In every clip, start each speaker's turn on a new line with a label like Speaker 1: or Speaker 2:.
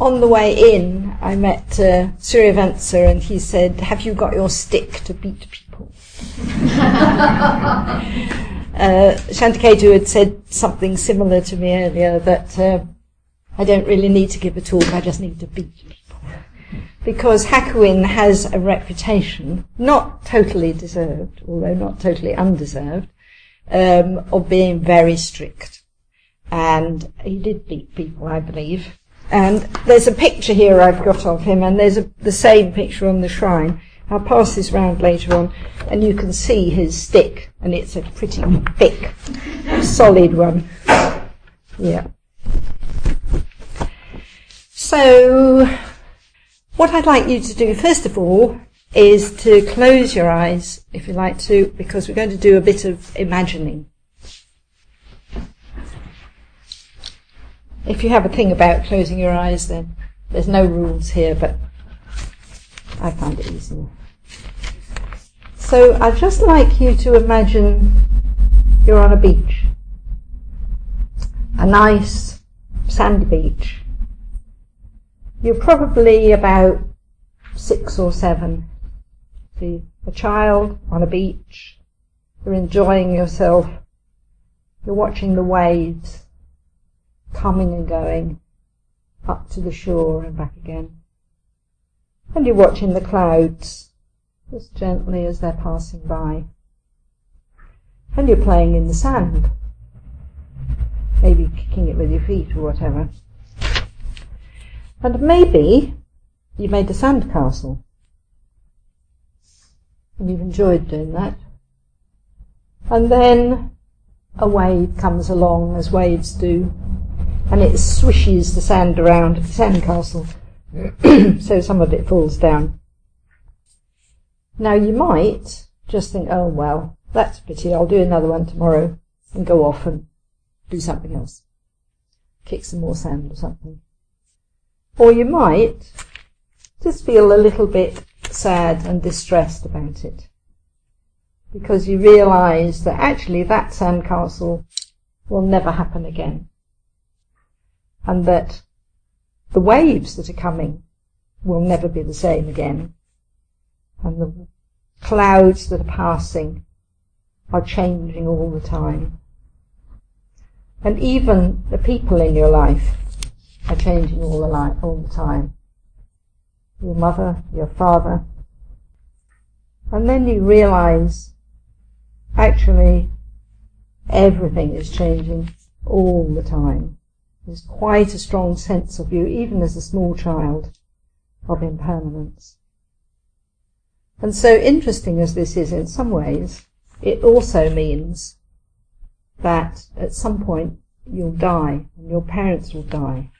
Speaker 1: on the way in, I met uh, Suryavansa and he said, Have you got your stick to beat people? uh, Shantaketu had said something similar to me earlier that uh, I don't really need to give a talk, I just need to beat people. Because Hakuin has a reputation, not totally deserved, although not totally undeserved, um, of being very strict. And he did beat people, I believe. And there's a picture here I've got of him, and there's a, the same picture on the shrine. I'll pass this round later on, and you can see his stick, and it's a pretty thick, solid one. Yeah. So, what I'd like you to do, first of all, is to close your eyes, if you like to, because we're going to do a bit of imagining. If you have a thing about closing your eyes, then there's no rules here, but I find it easier. So I'd just like you to imagine you're on a beach. A nice sandy beach. You're probably about six or seven. See, a child on a beach. You're enjoying yourself. You're watching the waves coming and going up to the shore and back again. And you're watching the clouds just gently as they're passing by. And you're playing in the sand, maybe kicking it with your feet or whatever. And maybe you made a sand castle. And you've enjoyed doing that. And then a wave comes along, as waves do, and it swishes the sand around the sandcastle, so some of it falls down. Now you might just think, oh well, that's a pity, I'll do another one tomorrow, and go off and do something else. Kick some more sand or something. Or you might just feel a little bit sad and distressed about it. Because you realise that actually that sandcastle will never happen again and that the waves that are coming will never be the same again, and the clouds that are passing are changing all the time. And even the people in your life are changing all the, all the time. Your mother, your father. And then you realize actually everything is changing all the time. There's quite a strong sense of you, even as a small child, of impermanence. And so interesting as this is in some ways, it also means that at some point you'll die and your parents will die.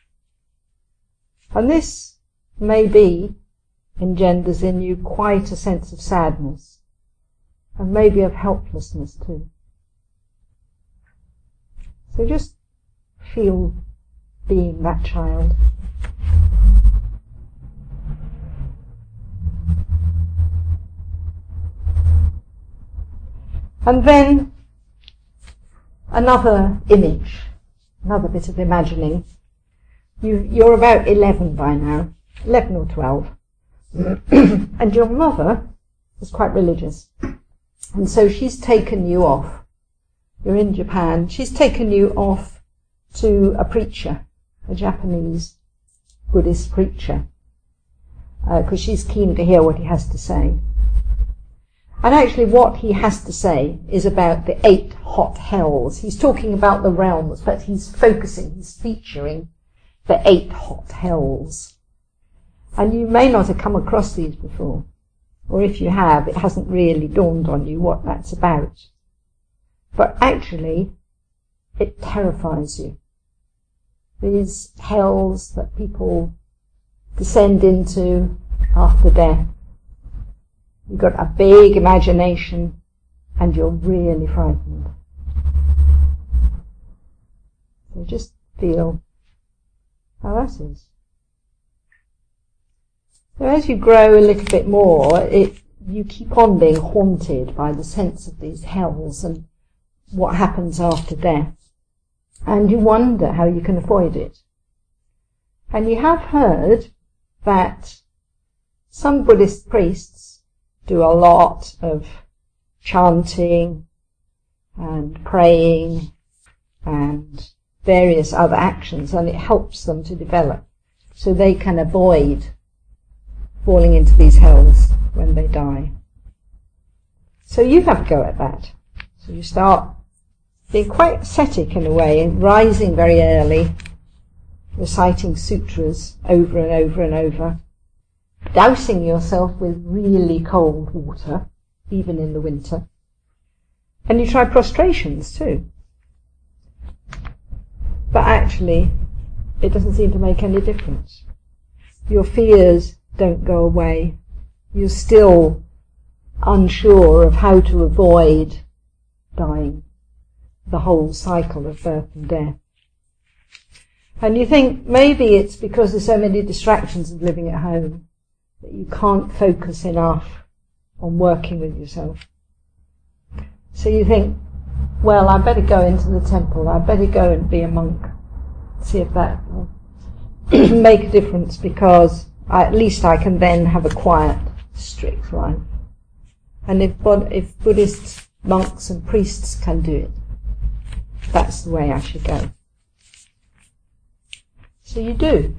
Speaker 1: And this maybe engenders in you quite a sense of sadness and maybe of helplessness too. So just feel being that child. And then another image, another bit of imagining. You, you're about 11 by now, 11 or 12. and your mother is quite religious. And so she's taken you off. You're in Japan. She's taken you off to a preacher a Japanese Buddhist preacher, because uh, she's keen to hear what he has to say. And actually, what he has to say is about the eight hot hells. He's talking about the realms, but he's focusing, he's featuring the eight hot hells. And you may not have come across these before. Or if you have, it hasn't really dawned on you what that's about. But actually, it terrifies you these hells that people descend into after death. You've got a big imagination and you're really frightened. So just feel how that is. So as you grow a little bit more, it, you keep on being haunted by the sense of these hells and what happens after death and you wonder how you can avoid it. And you have heard that some Buddhist priests do a lot of chanting and praying and various other actions and it helps them to develop so they can avoid falling into these hells when they die. So you have a go at that. So you start being quite ascetic in a way, rising very early, reciting sutras over and over and over, dousing yourself with really cold water, even in the winter. And you try prostrations too. But actually, it doesn't seem to make any difference. Your fears don't go away. You're still unsure of how to avoid dying, the whole cycle of birth and death. And you think maybe it's because there's so many distractions of living at home that you can't focus enough on working with yourself. So you think, well, I better go into the temple, I better go and be a monk, see if that will make a difference because I, at least I can then have a quiet, strict life. And if, if Buddhist monks and priests can do it, that's the way I should go. So you do.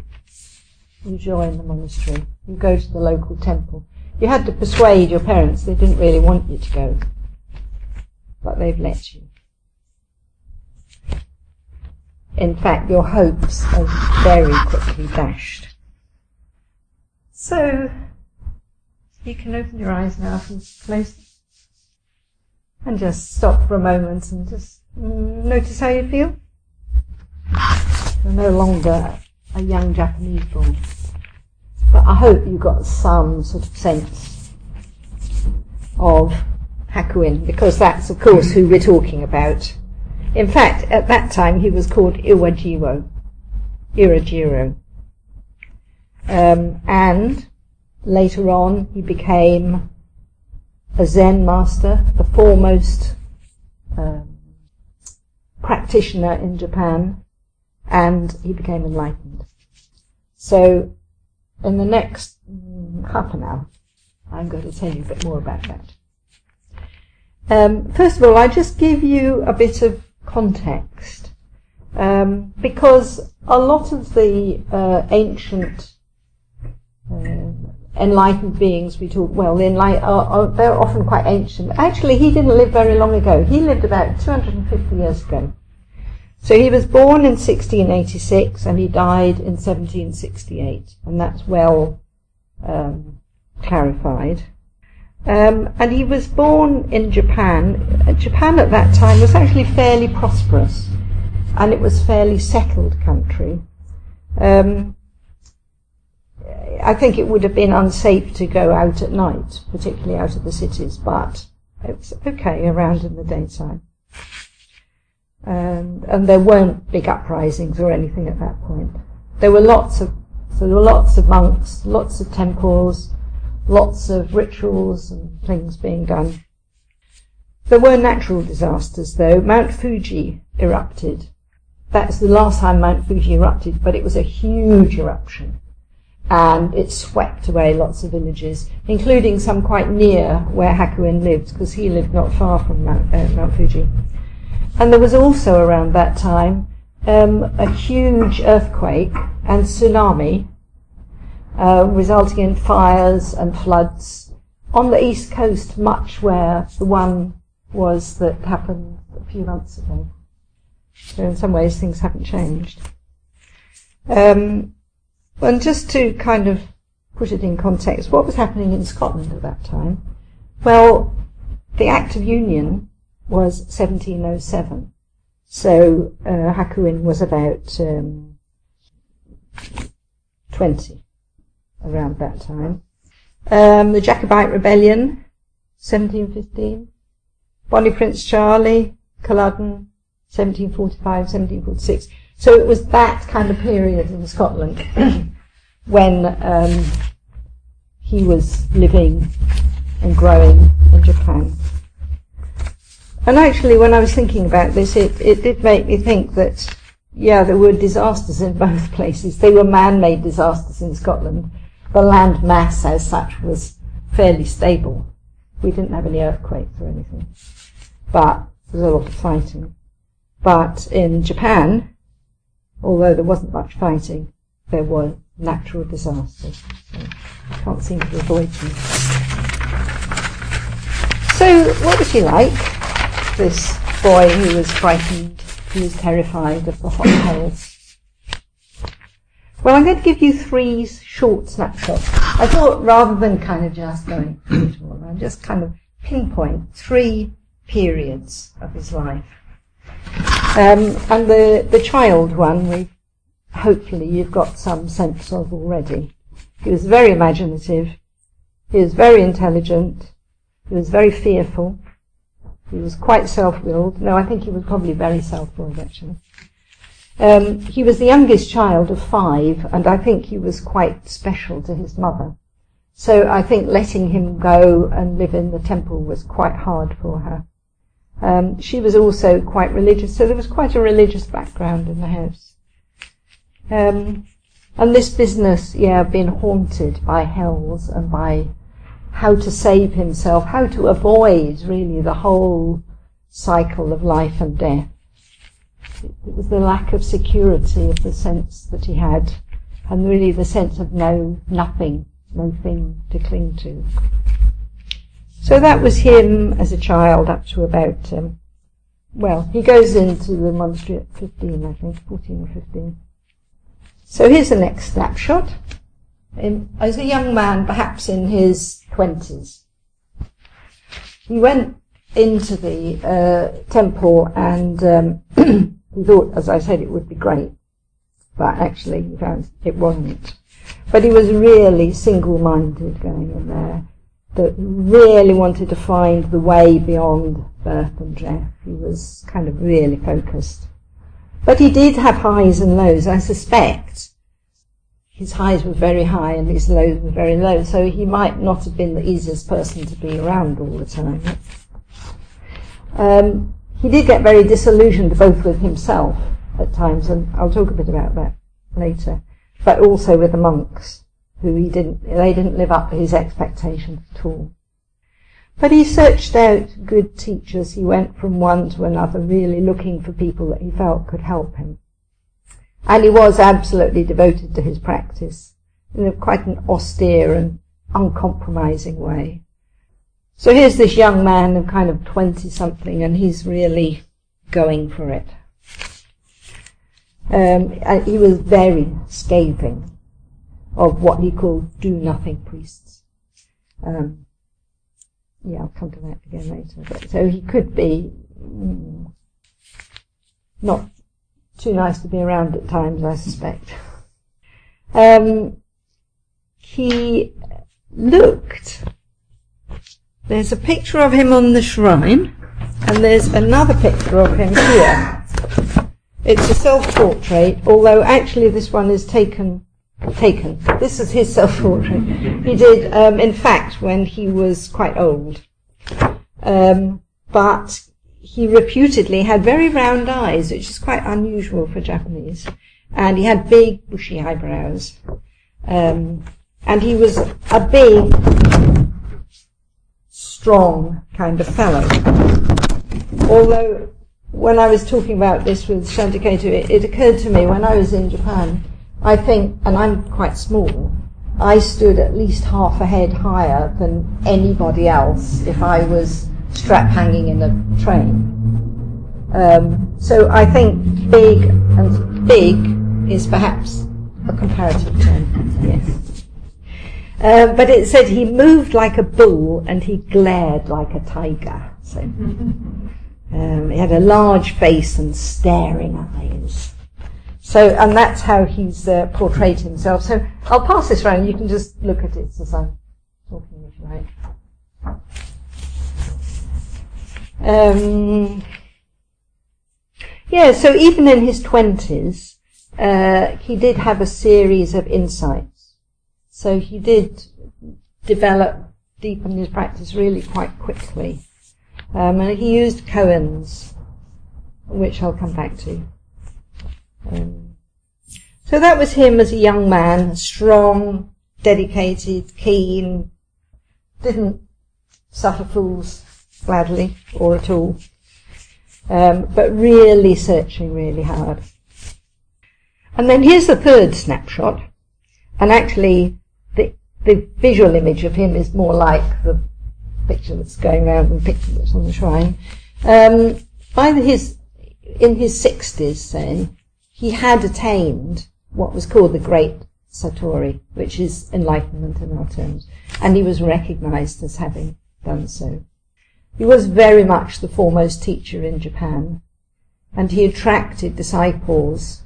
Speaker 1: You join the monastery. You go to the local temple. You had to persuade your parents. They didn't really want you to go. But they've let you. In fact, your hopes are very quickly dashed. So, you can open your eyes now and close them. And just stop for a moment and just notice how you feel. You're no longer a young Japanese boy. But I hope you got some sort of sense of Hakuin, because that's, of course, who we're talking about. In fact, at that time he was called Iwajiro, Irajiro. Um, and later on he became a Zen master, the foremost um, practitioner in Japan, and he became enlightened. So, in the next mm, half an hour, I'm going to tell you a bit more about that. Um, first of all, I just give you a bit of context um, because a lot of the uh, ancient uh, enlightened beings we talk well enlight- are, are, they're often quite ancient. Actually he didn't live very long ago. He lived about 250 years ago. So he was born in 1686 and he died in 1768 and that's well um, clarified. Um, and he was born in Japan. Uh, Japan at that time was actually fairly prosperous, and it was fairly settled country. Um, I think it would have been unsafe to go out at night, particularly out of the cities, but it was okay around in the daytime. Um, and there weren't big uprisings or anything at that point. There were lots of so there were lots of monks, lots of temples, lots of rituals and things being done. There were natural disasters though. Mount Fuji erupted. That's the last time Mount Fuji erupted, but it was a huge eruption. And it swept away lots of villages, including some quite near where Hakuin lived, because he lived not far from Mount, uh, Mount Fuji. And there was also around that time um, a huge earthquake and tsunami uh, resulting in fires and floods on the east coast, much where the one was that happened a few months ago. So in some ways things haven't changed. Um, and just to kind of put it in context, what was happening in Scotland at that time? Well, the Act of Union was 1707. So uh, Hakuin was about um, 20 around that time. Um, the Jacobite Rebellion, 1715. Bonnie Prince Charlie, Culloden, 1745, 1746. So it was that kind of period in Scotland when um, he was living and growing in Japan. And actually, when I was thinking about this, it, it did make me think that yeah, there were disasters in both places. They were man-made disasters in Scotland. The land mass as such was fairly stable. We didn't have any earthquakes or anything. But there was a lot of fighting. But in Japan, although there wasn't much fighting, there were natural disasters. So can't seem to avoid them. So what was he like? This boy who was frightened, who was terrified of the hot hells. Well, I'm going to give you three short snapshots. I thought rather than kind of just going through it all, I'll just kind of pinpoint three periods of his life. Um, and the, the child one, we hopefully you've got some sense of already. He was very imaginative. He was very intelligent. He was very fearful. He was quite self-willed. No, I think he was probably very self-willed actually. Um, he was the youngest child of five, and I think he was quite special to his mother. So I think letting him go and live in the temple was quite hard for her. Um, she was also quite religious, so there was quite a religious background in the house. Um, and this business, yeah, being haunted by hells and by how to save himself, how to avoid really the whole cycle of life and death. It was the lack of security of the sense that he had, and really the sense of no nothing, no thing to cling to. So that was him as a child up to about, um, well, he goes into the monastery at 15, I think, 14 or 15. So here's the next snapshot. In, as a young man, perhaps in his 20s, he went into the uh, temple and um, he thought, as I said, it would be great. But actually, he found it wasn't. But he was really single-minded going in there that really wanted to find the way beyond birth and death. He was kind of really focused. But he did have highs and lows. I suspect his highs were very high and his lows were very low, so he might not have been the easiest person to be around all the time. Um, he did get very disillusioned both with himself at times, and I'll talk a bit about that later, but also with the monks who he didn't, they didn't live up to his expectations at all. But he searched out good teachers. He went from one to another, really looking for people that he felt could help him. And he was absolutely devoted to his practice in a quite an austere and uncompromising way. So here's this young man of kind of 20 something and he's really going for it. Um, he was very scathing of what he called do-nothing priests. Um, yeah, I'll come to that again later. But, so he could be mm, not too nice to be around at times, I suspect. Um, he looked. There's a picture of him on the shrine, and there's another picture of him here. It's a self-portrait, although actually this one is taken taken. This is his self-portrait. He did, um, in fact, when he was quite old. Um, but he reputedly had very round eyes, which is quite unusual for Japanese. And he had big, bushy eyebrows. Um, and he was a big, strong kind of fellow. Although, when I was talking about this with Shanti it, it occurred to me when I was in Japan, I think, and I'm quite small, I stood at least half a head higher than anybody else if I was strap hanging in a train. Um, so I think big and big is perhaps a comparative term. Yes. Um, but it said he moved like a bull and he glared like a tiger. So um, he had a large face and staring eyes. So, and that's how he's uh, portrayed himself. So I'll pass this around. You can just look at it as I'm talking, if you like. Um, yeah, so even in his twenties, uh, he did have a series of insights. So he did develop, deepen his practice really quite quickly. Um, and he used koans, which I'll come back to. Um, so that was him as a young man, strong, dedicated, keen, didn't suffer fools gladly or at all, um, but really searching really hard. And then here's the third snapshot, and actually the, the visual image of him is more like the picture that's going around than the picture that's on the shrine. Um, by his, in his sixties then, he had attained what was called the Great Satori, which is enlightenment in our terms, and he was recognized as having done so. He was very much the foremost teacher in Japan, and he attracted disciples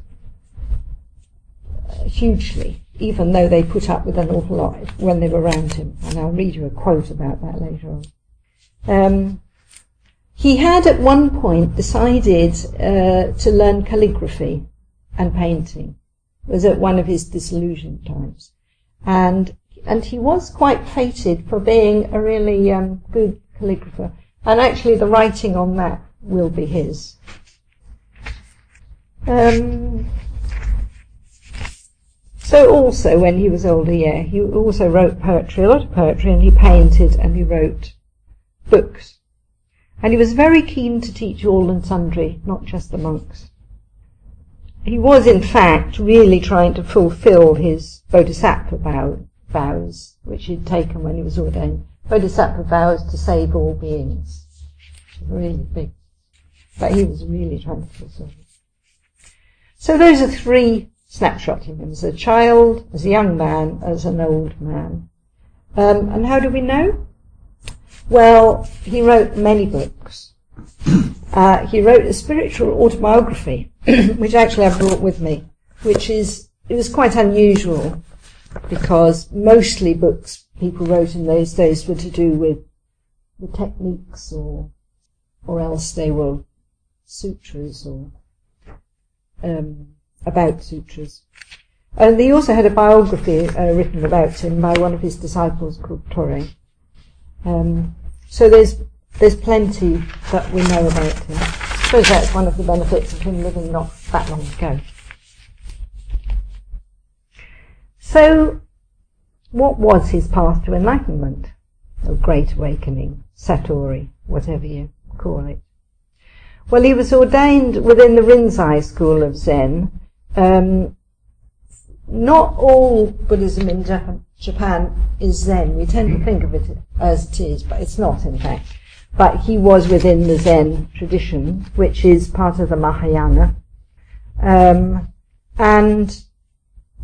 Speaker 1: hugely, even though they put up with an awful lot when they were around him. And I'll read you a quote about that later on. Um, he had at one point decided uh, to learn calligraphy and painting. Was at one of his disillusioned times. And, and he was quite fated for being a really um, good calligrapher. And actually the writing on that will be his. Um, so also when he was older, yeah, he also wrote poetry, a lot of poetry, and he painted and he wrote books. And he was very keen to teach all and sundry, not just the monks. He was in fact really trying to fulfill his bodhisattva vow, vows, which he'd taken when he was ordained. Bodhisattva vows to save all beings. Really big. But he was really trying to fulfill it. So those are three snapshots of him as a child, as a young man, as an old man. Um, and how do we know? Well, he wrote many books. Uh, he wrote a spiritual autobiography, which actually I brought with me, which is, it was quite unusual because mostly books people wrote in those days were to do with the techniques or, or else they were sutras or, um, about sutras. And he also had a biography uh, written about him by one of his disciples called Torei. Um, so there's there's plenty that we know about him. I suppose that's one of the benefits of him living not that long ago. So, what was his path to enlightenment? Or great awakening, satori, whatever you call it. Well, he was ordained within the Rinzai school of Zen, um, not all Buddhism in Japan is Zen. We tend to think of it as it is, but it's not, in fact. But he was within the Zen tradition, which is part of the Mahayana. Um, and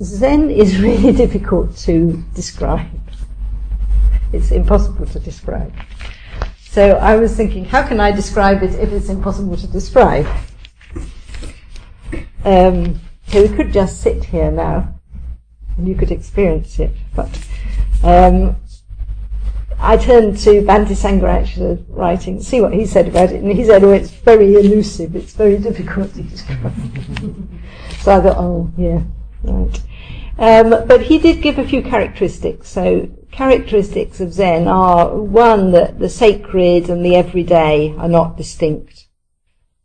Speaker 1: Zen is really difficult to describe. It's impossible to describe. So I was thinking, how can I describe it if it's impossible to describe? Um, so we could just sit here now and you could experience it. But um, I turned to Bhante Sangharakshita's writing, see what he said about it, and he said, oh, it's very elusive, it's very difficult to describe. so I thought, oh, yeah, right. Um, but he did give a few characteristics. So characteristics of Zen are, one, that the sacred and the everyday are not distinct.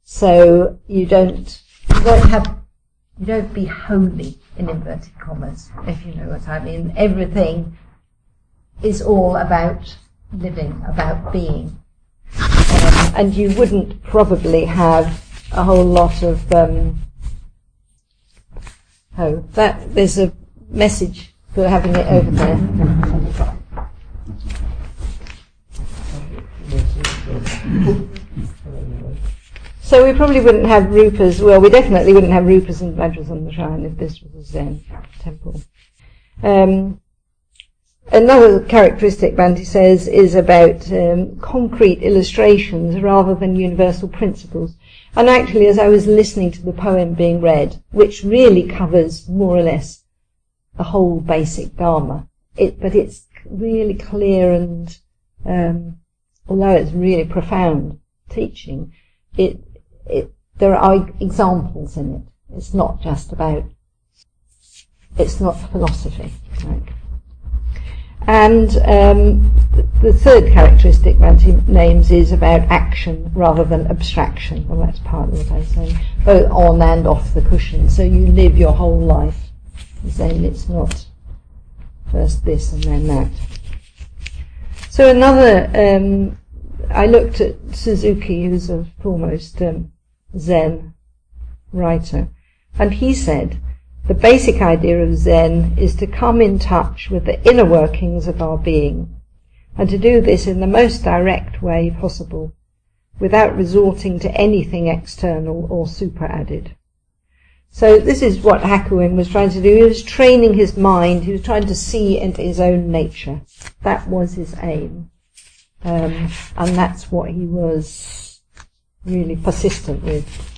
Speaker 1: So you don't, you don't have you don't be holy in inverted commas, if you know what I mean. Everything is all about living, about being. Um, and you wouldn't probably have a whole lot of, um, oh, that, there's a message for having it over there. So we probably wouldn't have rupas, well, we definitely wouldn't have rupas and vajras on the shrine if this was a Zen temple. Um, another characteristic, Bhante says, is about um, concrete illustrations rather than universal principles. And actually, as I was listening to the poem being read, which really covers more or less the whole basic Dharma, it, but it's really clear and, um, although it's really profound teaching, it it, there are examples in it. It's not just about, it's not philosophy. Right? And um, the third characteristic Bhante names is about action rather than abstraction. Well, that's partly what I was saying. Both on and off the cushion. So you live your whole life. Saying it's not first this and then that. So another, um, I looked at Suzuki, who's a foremost um, Zen writer, and he said the basic idea of Zen is to come in touch with the inner workings of our being and to do this in the most direct way possible, without resorting to anything external or superadded. So this is what Hakuin was trying to do. He was training his mind. He was trying to see into his own nature. That was his aim. Um, and that's what he was really persistent with.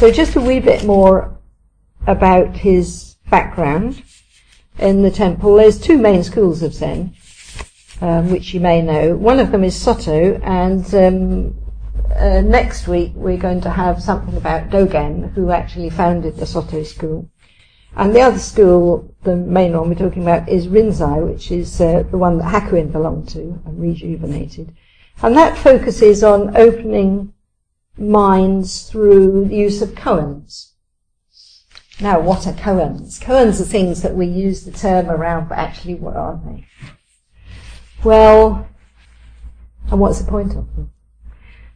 Speaker 1: So just a wee bit more about his background in the temple, there's two main schools of Zen, um, which you may know. One of them is Soto, and um, uh, next week we're going to have something about Dogen, who actually founded the Soto school. And the other school, the main one we're talking about, is Rinzai, which is uh, the one that Hakuin belonged to and rejuvenated. And that focuses on opening minds through the use of koans. Now, what are koans? Koans are things that we use the term around, but actually, what are they? Well, and what's the point of them?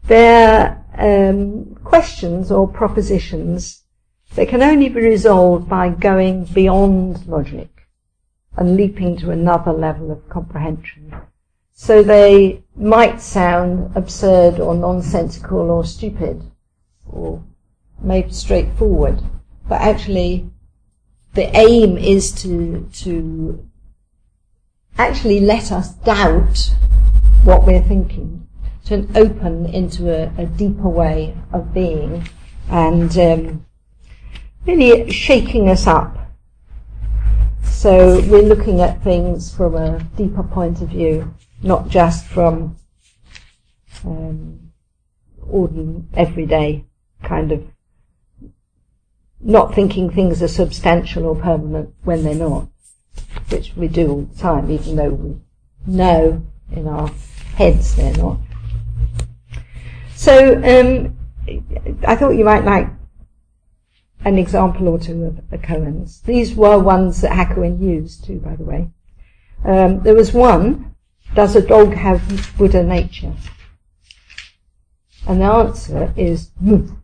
Speaker 1: They're um, questions or propositions that can only be resolved by going beyond logic and leaping to another level of comprehension. So they might sound absurd or nonsensical or stupid or maybe straightforward but actually the aim is to to actually let us doubt what we're thinking, to open into a, a deeper way of being, and um, really shaking us up. So we're looking at things from a deeper point of view, not just from um, ordinary, everyday kind of not thinking things are substantial or permanent when they're not, which we do all the time, even though we know in our heads they're not. So um, I thought you might like an example or two of the koans. These were ones that Hakuin used too, by the way. Um, there was one, does a dog have Buddha nature? And the answer is, mm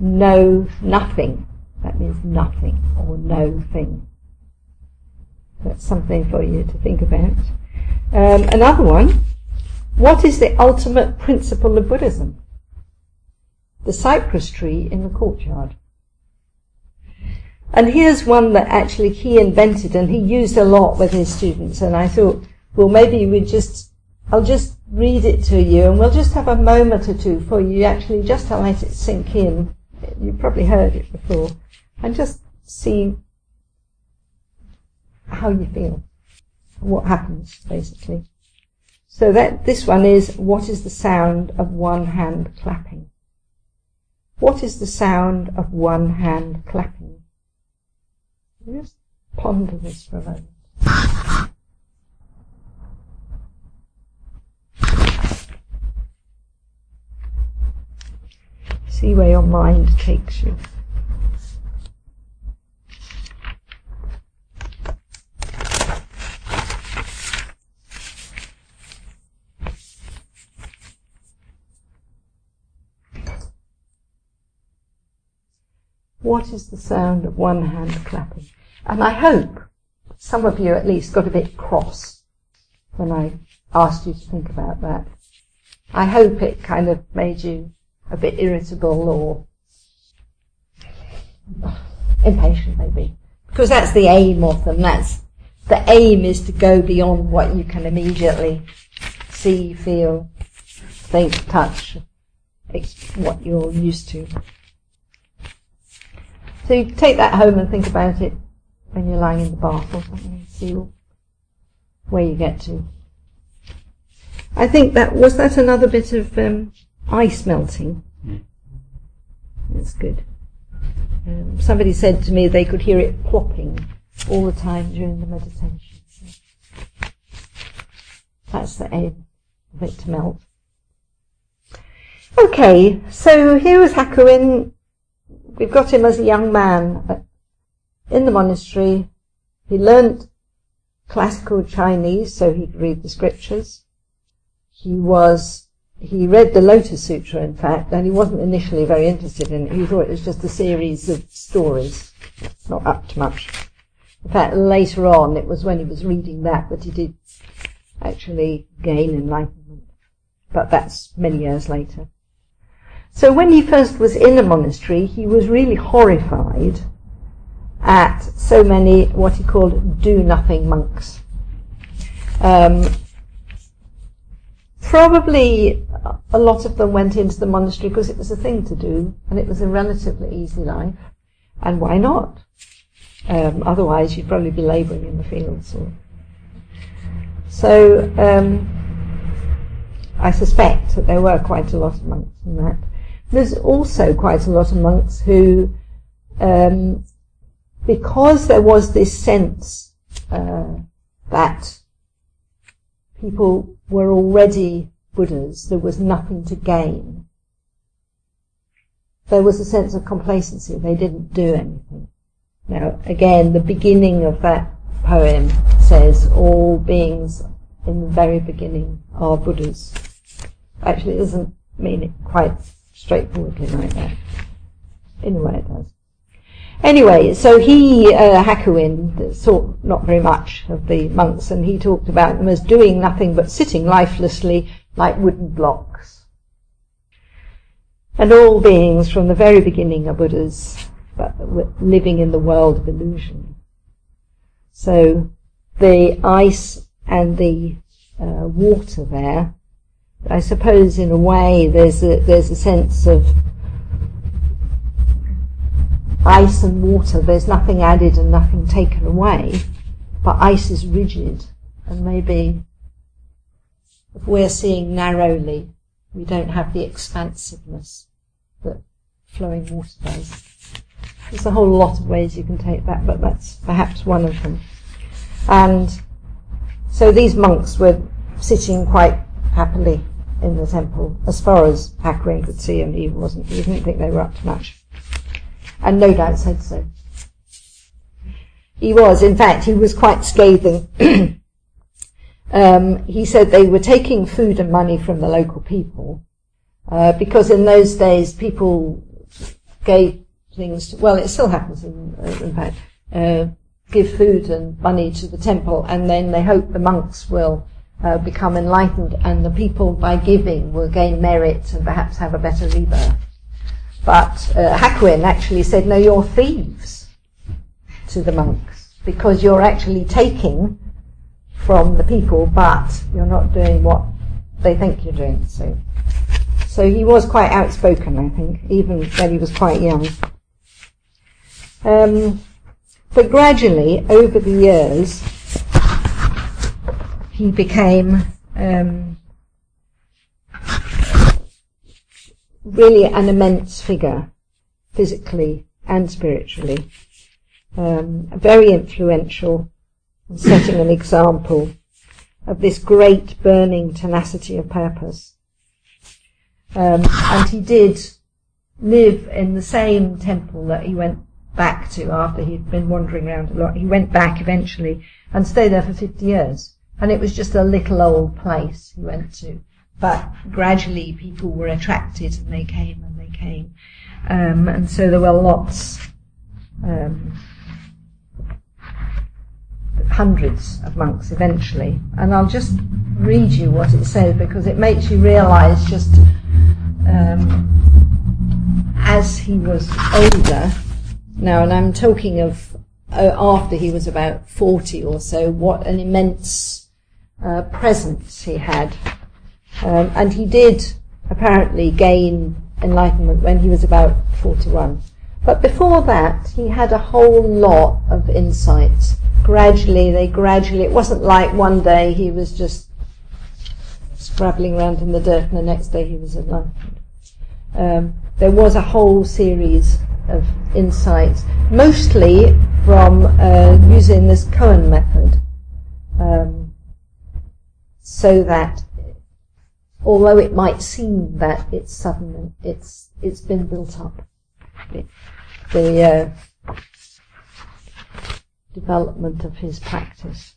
Speaker 1: know nothing. That means nothing or no thing. That's something for you to think about. Um, another one. What is the ultimate principle of Buddhism? The cypress tree in the courtyard. And here's one that actually he invented and he used a lot with his students. And I thought, well, maybe we just, I'll just read it to you and we'll just have a moment or two for you actually just to let it sink in. You've probably heard it before. And just see how you feel. What happens, basically. So that, this one is, what is the sound of one hand clapping? What is the sound of one hand clapping? Just ponder this for a moment. See where your mind takes you. What is the sound of one hand clapping? And I hope some of you at least got a bit cross when I asked you to think about that. I hope it kind of made you a bit irritable or impatient maybe. Because that's the aim of them. That's the aim is to go beyond what you can immediately see, feel, think, touch, what you're used to. So you take that home and think about it when you're lying in the bath or something, see where you get to. I think that was that another bit of um, ice melting. Mm. That's good. Um, somebody said to me they could hear it plopping all the time during the meditation. That's the aim of it to melt. Okay, so here was Hakuin. We've got him as a young man in the monastery. He learned classical Chinese so he could read the scriptures. He was he read the Lotus Sutra, in fact, and he wasn't initially very interested in it. He thought it was just a series of stories, not up to much. In fact, later on, it was when he was reading that that he did actually gain enlightenment. But that's many years later. So when he first was in a monastery, he was really horrified at so many what he called do-nothing monks. Um, probably a lot of them went into the monastery because it was a thing to do and it was a relatively easy life. And why not? Um, otherwise, you'd probably be labouring in the fields. Or so um, I suspect that there were quite a lot of monks in that. There's also quite a lot of monks who, um, because there was this sense uh, that people were already Buddhas, there was nothing to gain. There was a sense of complacency. They didn't do anything. Now, again, the beginning of that poem says all beings in the very beginning are Buddhas. Actually, it doesn't mean it quite straightforwardly like that. In a way, it does. Anyway, so he, uh, Hakuin, saw not very much of the monks, and he talked about them as doing nothing but sitting lifelessly like wooden blocks. And all beings from the very beginning are Buddhas, but living in the world of illusion. So the ice and the uh, water there, I suppose in a way there's a, there's a sense of ice and water, there's nothing added and nothing taken away, but ice is rigid, and maybe if we're seeing narrowly, we don't have the expansiveness that flowing water does. There's a whole lot of ways you can take that, but that's perhaps one of them. And so these monks were sitting quite happily in the temple, as far as Hakuin could see, and he wasn't. He didn't think they were up to much and no doubt said so. He was, in fact, he was quite scathing. um, he said they were taking food and money from the local people uh, because in those days people gave things. To, well, it still happens, in, uh, in fact. Uh, give food and money to the temple, and then they hope the monks will uh, become enlightened, and the people, by giving, will gain merit and perhaps have a better rebirth. But uh, Hakuin actually said, no, you're thieves to the monks because you're actually taking from the people, but you're not doing what they think you're doing. So, so he was quite outspoken, I think, even when he was quite young. Um, but gradually, over the years, he became um, really an immense figure, physically and spiritually. Um, very influential, setting an example of this great burning tenacity of purpose. Um, and he did live in the same temple that he went back to after he'd been wandering around a lot. He went back eventually and stayed there for 50 years. And it was just a little old place he went to but gradually people were attracted and they came and they came. Um, and so there were lots, um, hundreds of monks eventually. And I'll just read you what it says because it makes you realize just um, as he was older, now, and I'm talking of uh, after he was about 40 or so, what an immense uh, presence he had um, and he did apparently gain enlightenment when he was about 41. But before that, he had a whole lot of insights. Gradually, they gradually, it wasn't like one day he was just scrabbling around in the dirt and the next day he was enlightened. Um, there was a whole series of insights, mostly from uh, using this koan method um, so that although it might seem that it's sudden, it's it's been built up. The, uh, development of his practice.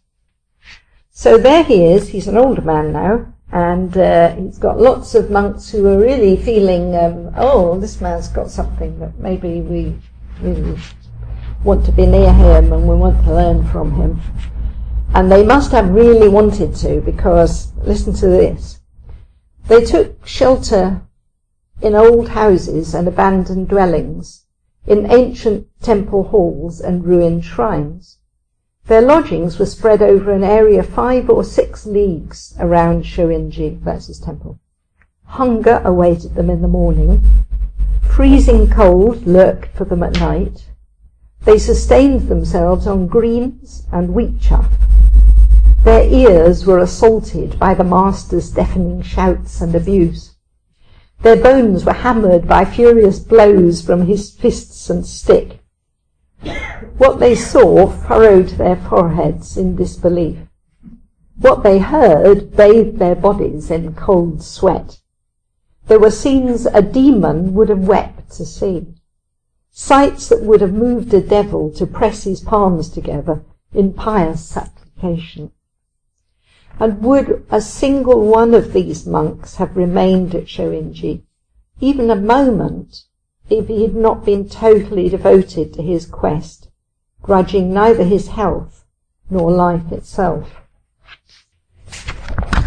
Speaker 1: So there he is. He's an older man now, and uh, he's got lots of monks who are really feeling, um, oh, this man's got something that maybe we really want to be near him and we want to learn from him. And they must have really wanted to because, listen to this. They took shelter in old houses and abandoned dwellings, in ancient temple halls and ruined shrines. Their lodgings were spread over an area five or six leagues around Shorinji, his temple. Hunger awaited them in the morning. Freezing cold lurked for them at night. They sustained themselves on greens and wheat chaff. Their ears were assaulted by the master's deafening shouts and abuse. Their bones were hammered by furious blows from his fists and stick. What they saw furrowed their foreheads in disbelief. What they heard bathed their bodies in cold sweat. There were scenes a demon would have wept to see. Sights that would have moved a devil to press his palms together in pious supplication. And would a single one of these monks have remained at Shorinji, even a moment, if he had not been totally devoted to his quest, grudging neither his health nor life itself?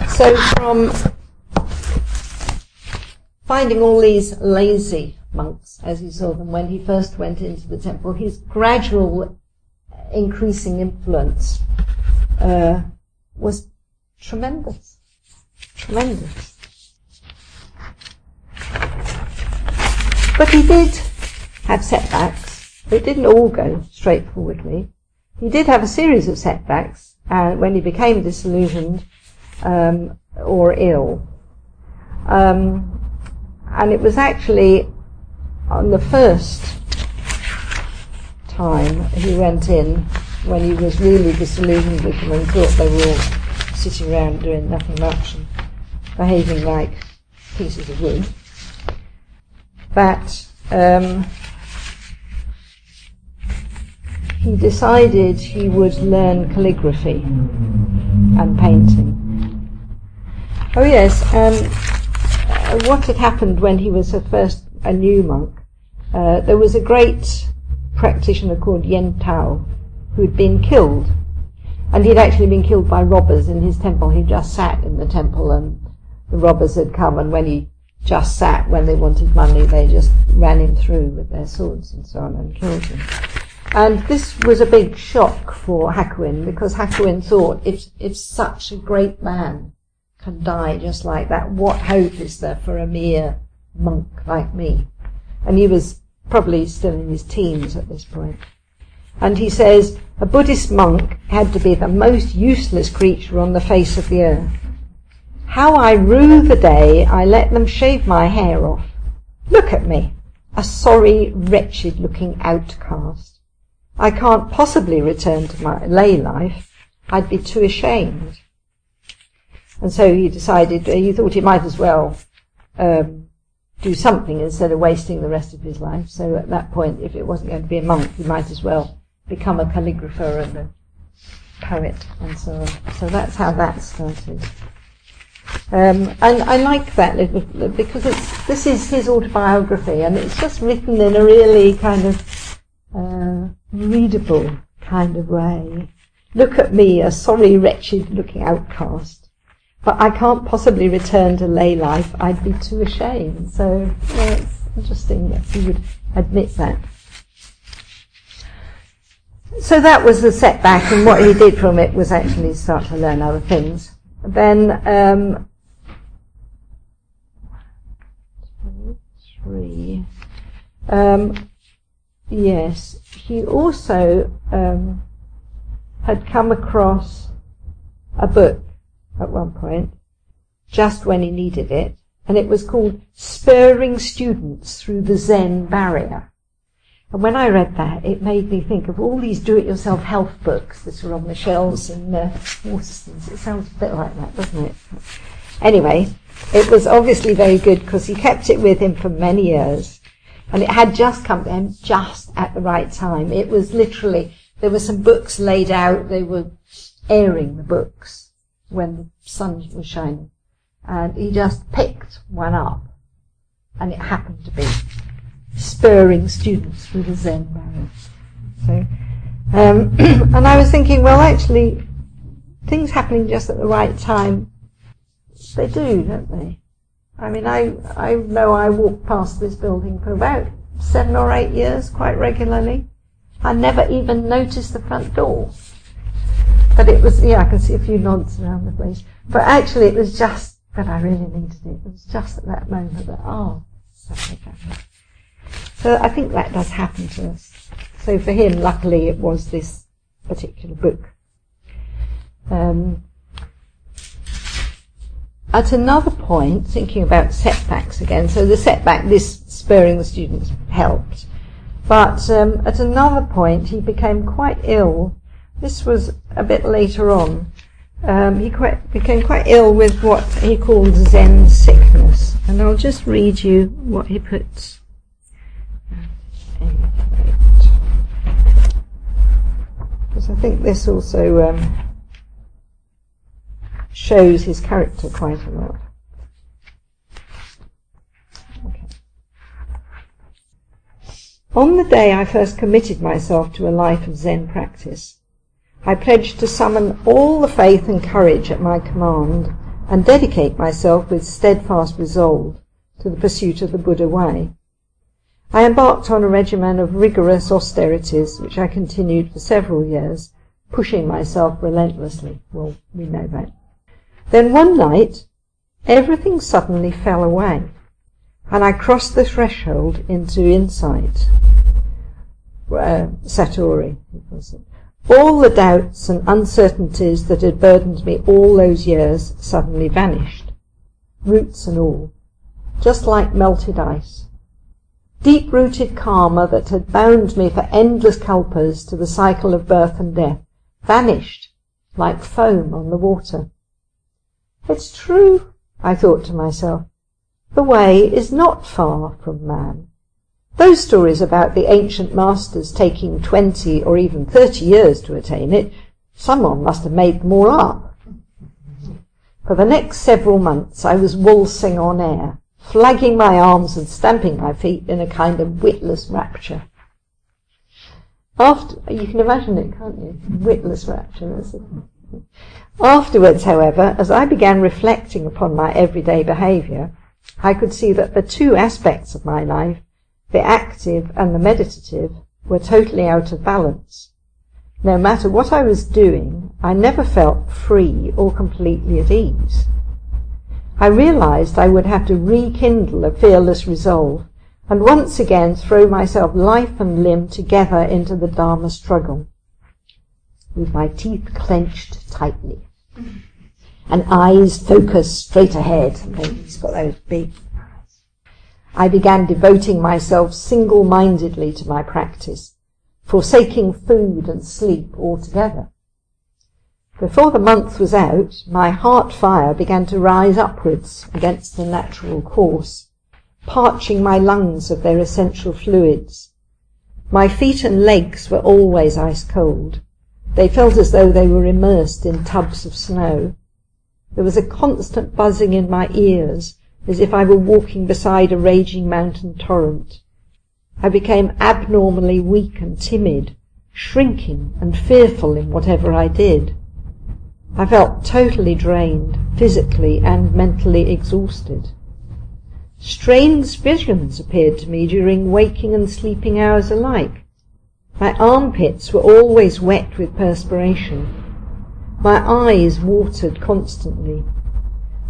Speaker 1: So from finding all these lazy monks, as he saw them when he first went into the temple, his gradual increasing influence uh, was tremendous. Tremendous. But he did have setbacks. It didn't all go straightforwardly. He did have a series of setbacks uh, when he became disillusioned um, or ill. Um, and it was actually on the first time he went in when he was really disillusioned with them and thought they were all sitting around doing nothing much and behaving like pieces of wood, But um, he decided he would learn calligraphy and painting. Oh yes, um, uh, what had happened when he was first a new monk, uh, there was a great practitioner called Yen Tao who had been killed. And he'd actually been killed by robbers in his temple. He just sat in the temple and the robbers had come and when he just sat, when they wanted money, they just ran him through with their swords and so on and killed him. And this was a big shock for Hakuin because Hakuin thought if, if such a great man can die just like that, what hope is there for a mere monk like me. And he was probably still in his teens at this point. And he says, a Buddhist monk had to be the most useless creature on the face of the earth. How I rue the day I let them shave my hair off. Look at me, a sorry, wretched looking outcast. I can't possibly return to my lay life. I'd be too ashamed. And so he decided, he thought he might as well um, do something instead of wasting the rest of his life. So at that point, if it wasn't going to be a monk, he might as well become a calligrapher and a poet and so on. So that's how that started. Um, and I like that little because it's this is his autobiography, and it's just written in a really kind of uh, readable kind of way. Look at me, a sorry, wretched-looking outcast but I can't possibly return to lay life. I'd be too ashamed. So yeah, it's interesting that he would admit that. So that was the setback, and what he did from it was actually start to learn other things. Then um, three. Um, yes, he also um, had come across a book at one point, just when he needed it, and it was called Spurring Students Through the Zen Barrier. And when I read that, it made me think of all these do-it-yourself health books that are on the shelves in uh, Waterstones. It sounds a bit like that, doesn't it? Anyway, it was obviously very good because he kept it with him for many years. And it had just come to him just at the right time. It was literally, there were some books laid out, they were airing the books when the sun was shining. And he just picked one up. And it happened to be spurring students through the Zen barrier. So, um, and I was thinking, well, actually, things happening just at the right time, they do, don't they? I mean, I, I know I walk past this building for about seven or eight years quite regularly. I never even noticed the front door. But it was, yeah, I can see a few nods around the place. But actually, it was just that I really needed it. It was just at that moment that, oh, something happened. So I think that does happen to us. So for him, luckily, it was this particular book. Um, at another point, thinking about setbacks again, so the setback, this spurring the students helped. But um, at another point, he became quite ill. This was a bit later on. Um, he quite, became quite ill with what he called Zen sickness. And I'll just read you what he puts because I think this also um, shows his character quite a lot. Okay. On the day I first committed myself to a life of Zen practice, I pledged to summon all the faith and courage at my command and dedicate myself with steadfast resolve to the pursuit of the Buddha way. I embarked on a regimen of rigorous austerities, which I continued for several years, pushing myself relentlessly. Well, we know that. Then one night, everything suddenly fell away, and I crossed the threshold into insight. Uh, Satori, All the doubts and uncertainties that had burdened me all those years suddenly vanished, roots and all, just like melted ice deep-rooted karma that had bound me for endless kalpas to the cycle of birth and death vanished like foam on the water. It's true, I thought to myself. The way is not far from man. Those stories about the ancient masters taking twenty or even thirty years to attain it, someone must have made them all up. For the next several months I was waltzing on air, flagging my arms and stamping my feet in a kind of witless rapture. After, you can imagine it, can't you? Witless rapture. Afterwards, however, as I began reflecting upon my everyday behaviour, I could see that the two aspects of my life, the active and the meditative, were totally out of balance. No matter what I was doing, I never felt free or completely at ease. I realized I would have to rekindle a fearless resolve and once again throw myself life and limb together into the Dharma struggle, with my teeth clenched tightly and eyes focused straight ahead. He's got those big. I began devoting myself single-mindedly to my practice, forsaking food and sleep altogether. Before the month was out, my heart fire began to rise upwards against the natural course, parching my lungs of their essential fluids. My feet and legs were always ice cold. They felt as though they were immersed in tubs of snow. There was a constant buzzing in my ears, as if I were walking beside a raging mountain torrent. I became abnormally weak and timid, shrinking and fearful in whatever I did. I felt totally drained, physically and mentally exhausted. Strange visions appeared to me during waking and sleeping hours alike. My armpits were always wet with perspiration. My eyes watered constantly.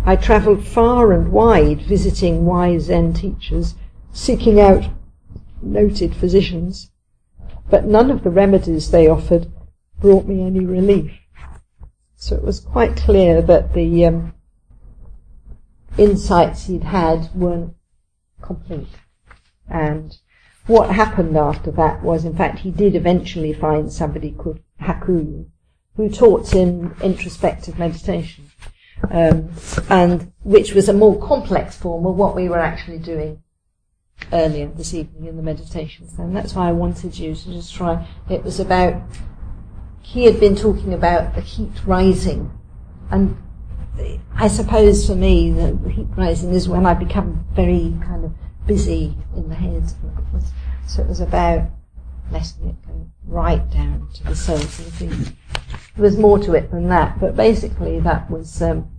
Speaker 1: I travelled far and wide visiting wise Zen teachers, seeking out noted physicians, but none of the remedies they offered brought me any relief. So it was quite clear that the um, insights he'd had weren't complete. And what happened after that was, in fact, he did eventually find somebody called Hakuyu, who taught him introspective meditation, um, and which was a more complex form of what we were actually doing earlier this evening in the meditations. And that's why I wanted you to just try. It was about he had been talking about the heat rising, and I suppose for me the heat rising is when I become very kind of busy in the head. So it was about letting it go right down to the cells of the feet. There was more to it than that, but basically that was um,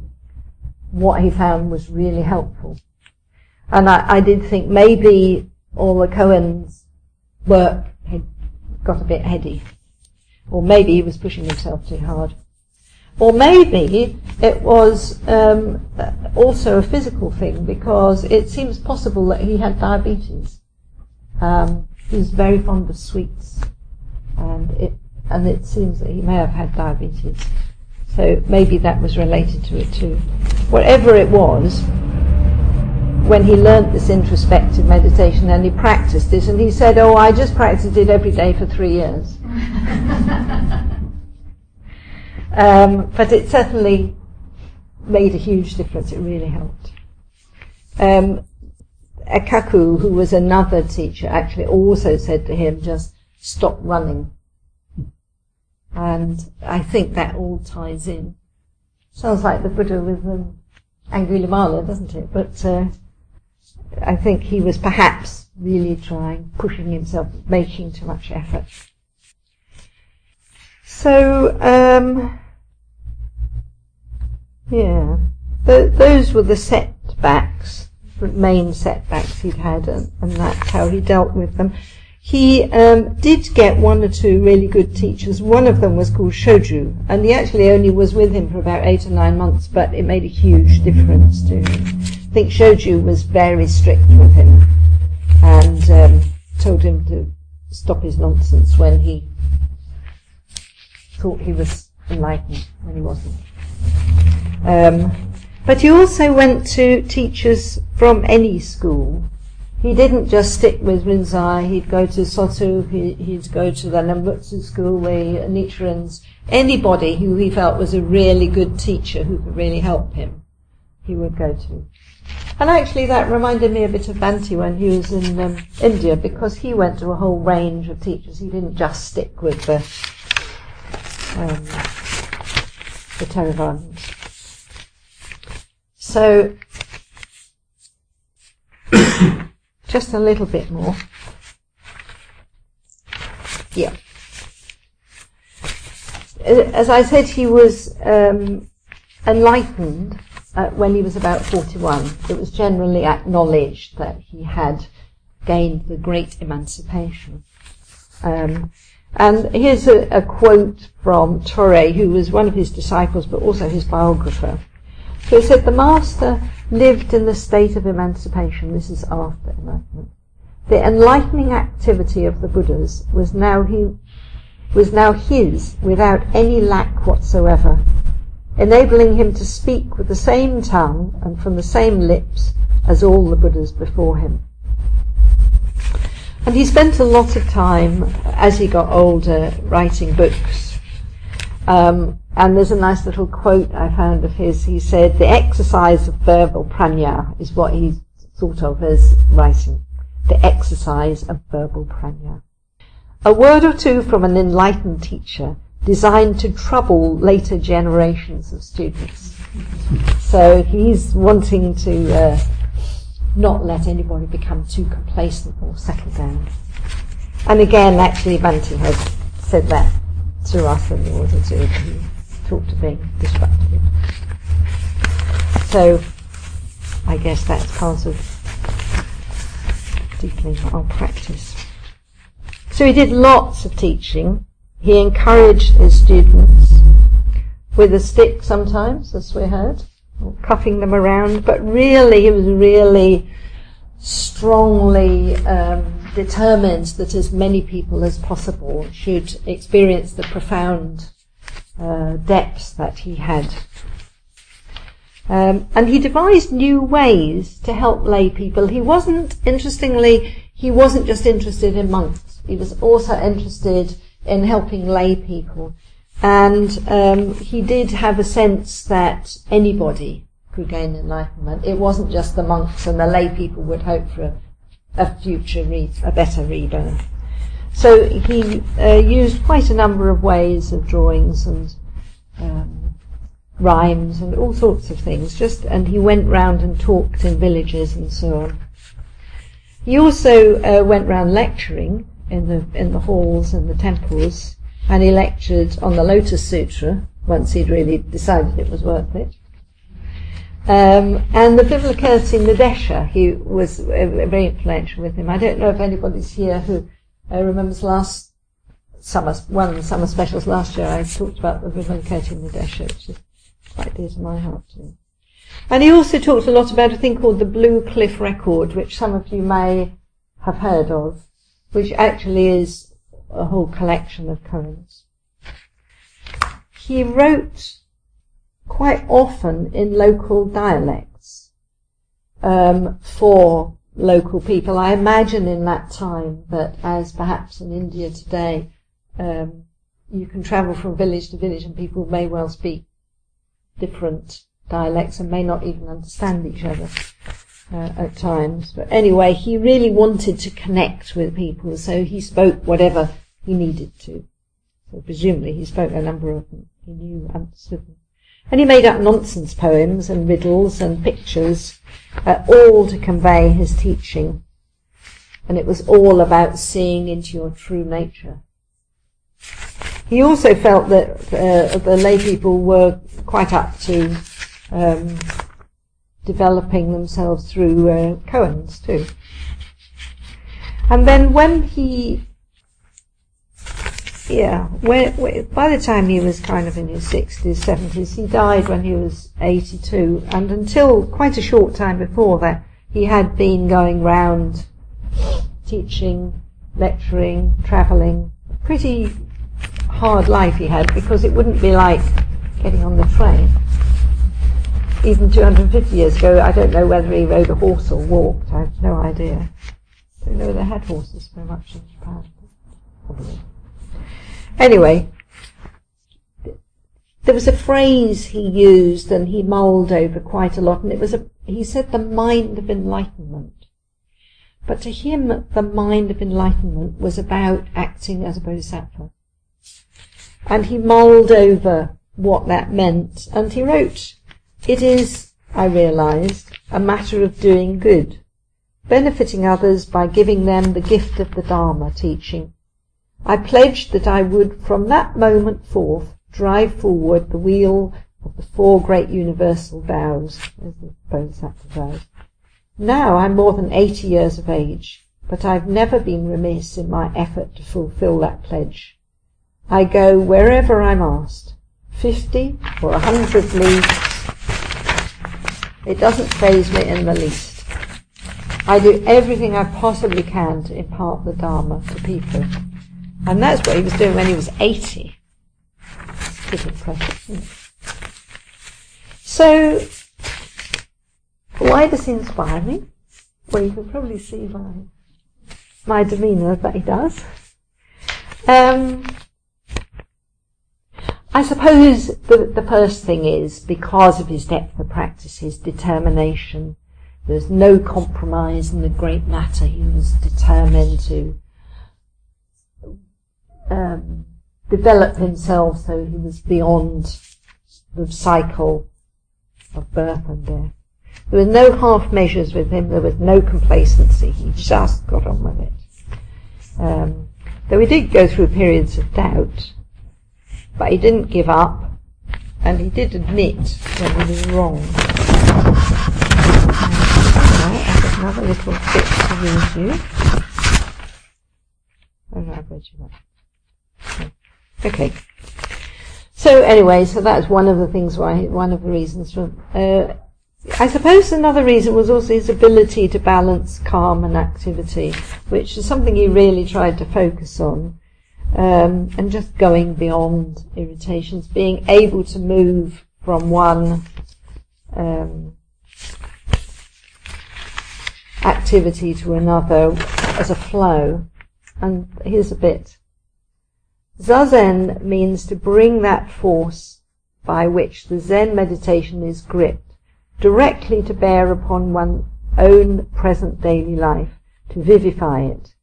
Speaker 1: what he found was really helpful. And I, I did think maybe all the koans work had got a bit heady. Or maybe he was pushing himself too hard. Or maybe it was um, also a physical thing because it seems possible that he had diabetes. Um, he was very fond of sweets, and it and it seems that he may have had diabetes. So maybe that was related to it too. Whatever it was, when he learnt this introspective meditation and he practiced it, and he said, "Oh, I just practiced it every day for three years." Um, but it certainly made a huge difference. It really helped. Um, Akaku, who was another teacher, actually also said to him, just stop running. And I think that all ties in. Sounds like the Buddha with um, Angulimala, doesn't it? But uh, I think he was perhaps really trying, pushing himself, making too much effort. So, um, yeah. Th- those were the setbacks, the main setbacks he'd had, and, and that's how he dealt with them. He um, did get one or two really good teachers. One of them was called Shoju, and he actually only was with him for about eight or nine months, but it made a huge difference to him. I think Shoju was very strict with him and um, told him to stop his nonsense when he thought he was enlightened when he wasn't. Um, but he also went to teachers from any school. He didn't just stick with Rinzai, he'd go to Soto, he, would go to the Nembutsu school where Nichiren's, anybody who he felt was a really good teacher who could really help him, he would go to. And actually that reminded me a bit of Bhante when he was in um, India because he went to a whole range of teachers. He didn't just stick with the, um, the Theravadins. So, just a little bit more. Yeah. As I said, he was um, enlightened uh, when he was about 41. It was generally acknowledged that he had gained the great emancipation. Um, and here's a, a, quote from Torei, who was one of his disciples but also his biographer. So he said the master lived in the state of emancipation. This is after enlightenment. The enlightening activity of the Buddhas was now he was now his without any lack whatsoever, enabling him to speak with the same tongue and from the same lips as all the Buddhas before him. And he spent a lot of time, as he got older, writing books. Um, and there's a nice little quote I found of his. He said, the exercise of verbal prajna is what he thought of as writing. The exercise of verbal prajna. A word or two from an enlightened teacher designed to trouble later generations of students. So he's wanting to uh, not let anybody become too complacent or settle down. And again, actually, Bhante has said that to us in order to talk to being disruptive. So I guess that's part of deepening our practice. So he did lots of teaching. He encouraged his students with a stick sometimes, as we heard, or cuffing them around, but really he was really strongly um, determined that as many people as possible should experience the profound uh, depths that he had. Um, and he devised new ways to help lay people. He wasn't, interestingly, he wasn't just interested in monks. He was also interested in helping lay people. And um, he did have a sense that anybody could gain enlightenment. It wasn't just the monks and the lay people would hope for a, a future, re- a better rebirth. So he uh, used quite a number of ways of drawings and um, rhymes and all sorts of things. Just and he went round and talked in villages and so on. He also uh, went round lecturing in the in the halls and the temples, and he lectured on the Lotus Sutra once he'd really decided it was worth it. Um, and the Vimalakirti Nirdesha, he was uh, very influential with him. I don't know if anybody's here who uh, remember last summer, one of the summer specials last year, I talked about the Vimalakirti Nirdesha, which is quite dear to my heart too. And he also talked a lot about a thing called the Blue Cliff Record, which some of you may have heard of, which actually is a whole collection of poems. He wrote quite often in local dialects um, for local people. I imagine in that time that, as perhaps in India today, um, you can travel from village to village and people may well speak different dialects and may not even understand each other uh, at times. But anyway, he really wanted to connect with people, so he spoke whatever he needed to. So presumably he spoke a number of them. He knew, understood them. And he made up nonsense poems and riddles and pictures, uh, all to convey his teaching. And it was all about seeing into your true nature. He also felt that uh, the lay people were quite up to um, developing themselves through uh, koans too. And then when he yeah, when, by the time he was kind of in his 60s, 70s, he died when he was 82, and until quite a short time before that, he had been going round teaching, lecturing, travelling. Pretty hard life he had because it wouldn't be like getting on the train. Even 250 years ago, I don't know whether he rode a horse or walked. I have no idea. I don't know they had horses very much in Japan. Probably. Anyway, there was a phrase he used and he mulled over quite a lot, and it was a, he said the mind of enlightenment. But to him, the mind of enlightenment was about acting as a bodhisattva. And he mulled over what that meant, and he wrote, It is, I realized, a matter of doing good, benefiting others by giving them the gift of the Dharma teaching I pledged that I would from that moment forth drive forward the wheel of the four great universal vows. Now I'm more than 80 years of age, but I've never been remiss in my effort to fulfill that pledge. I go wherever I'm asked, 50 or a 100 leagues. It doesn't faze me in the least. I do everything I possibly can to impart the Dharma to people. And that's what he was doing when he was 80. So, why does he inspire me? Well, you can probably see by my demeanour that he does. Um, I suppose the, the first thing is because of his depth of practice, his determination. There's no compromise in the great matter. He was determined to um, develop himself so he was beyond the cycle of birth and death. There were no half measures with him. There was no complacency. He just got on with it. Um, though he did go through periods of doubt, but he didn't give up, and he did admit when he was wrong. I've another little bit to read you. Oh, I've read you that. Okay. So anyway, so that's one of the things why, one of the reasons for, uh, I suppose another reason was also his ability to balance calm and activity, which is something he really tried to focus on. Um, and just going beyond irritations, being able to move from one um, activity to another as a flow. And here's a bit. Zazen means to bring that force by which the Zen meditation is gripped directly to bear upon one's own present daily life, to vivify it,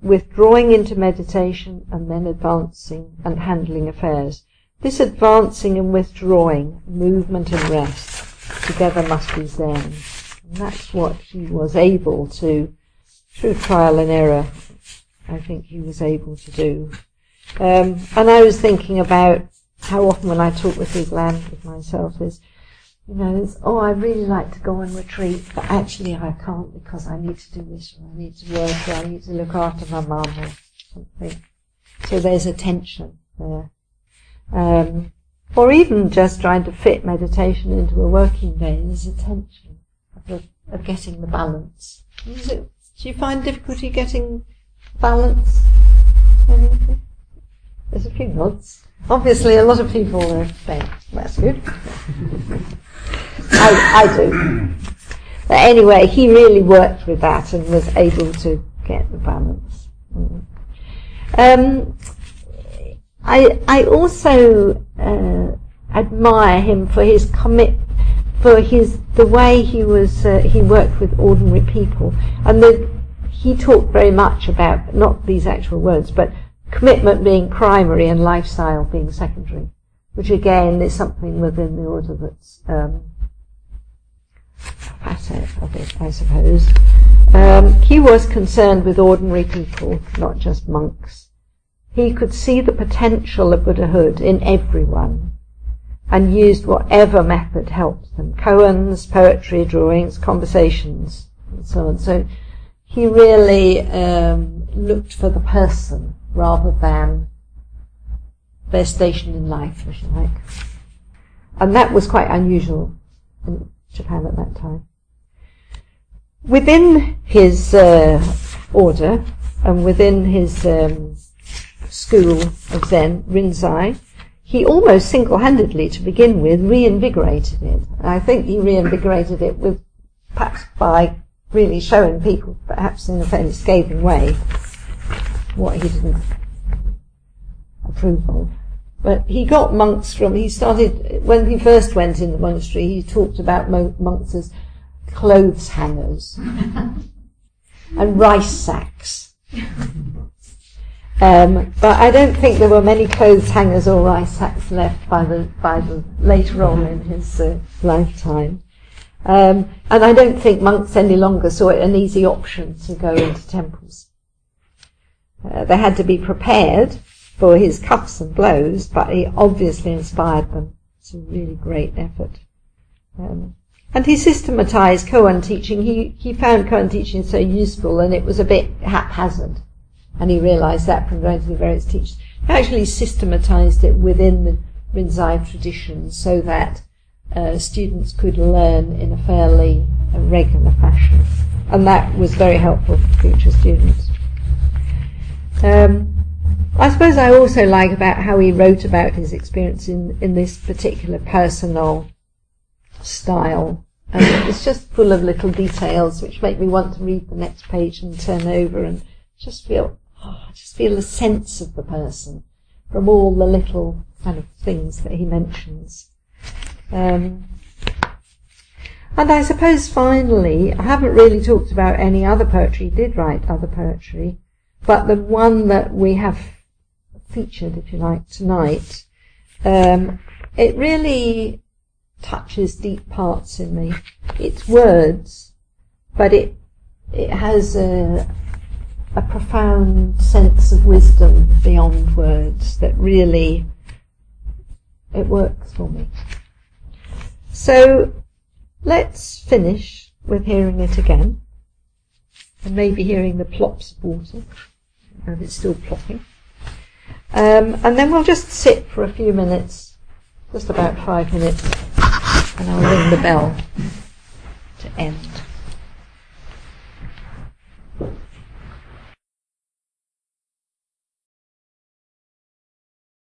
Speaker 1: withdrawing into meditation and then advancing and handling affairs. This advancing and withdrawing, movement and rest, together must be Zen. And that's what he was able to, through trial and error, I think he was able to do. Um, and I was thinking about how often when I talk with people and with myself is, you know, it's, oh, I really like to go on retreat, but actually I can't because I need to do this or I need to work or I need to look after my mum or something. So there's a tension there. Um, or even just trying to fit meditation into a working day, there's a tension of, of getting the balance. It, do you find difficulty getting balance? Anything? There's a few nods. Obviously, a lot of people are saying, that's good. I, I do. But anyway, he really worked with that and was able to get the balance. Mm. Um, I, I also uh, admire him for his commit, for his the way he was uh, he worked with ordinary people, and the, he talked very much about not these actual words, but commitment being primary and lifestyle being secondary, which again is something within the order that's um, facet of it, I suppose. Um, he was concerned with ordinary people, not just monks. He could see the potential of Buddhahood in everyone and used whatever method helped them. Koans, poetry, drawings, conversations, and so on. So he really um, looked for the person rather than their station in life, if you like. And that was quite unusual in Japan at that time. Within his uh, order and within his um, school of Zen, Rinzai, he almost single-handedly, to begin with, reinvigorated it. And I think he reinvigorated it with, perhaps by really showing people, perhaps in a fairly scathing way, what he didn't approve of. But he got monks from, he started, when he first went in the monastery, he talked about monks as clothes hangers and rice sacks. Um, but I don't think there were many clothes hangers or rice sacks left by the, by the later on in his uh, lifetime. Um, and I don't think monks any longer saw it an easy option to go into temples. Uh, they had to be prepared for his cuffs and blows, but he obviously inspired them. It's a really great effort. Um, and he systematized koan teaching. He, he found koan teaching so useful and it was a bit haphazard. And he realized that from going to the various teachers. He actually systematized it within the Rinzai tradition so that uh, students could learn in a fairly regular fashion. And that was very helpful for future students. Um, I suppose I also like about how he wrote about his experience in, in this particular personal style. It's just full of little details which make me want to read the next page and turn over and just feel, oh, just feel the sense of the person from all the little kind of things that he mentions. Um, and I suppose finally, I haven't really talked about any other poetry. He did write other poetry. But the one that we have featured, if you like, tonight, um, it really touches deep parts in me. It's words, but it it has a a profound sense of wisdom beyond words that really it works for me. So let's finish with hearing it again and maybe hearing the plops of water and it's still plopping. Um, and then we'll just sit for a few minutes, just about five minutes, and I'll ring the bell to end.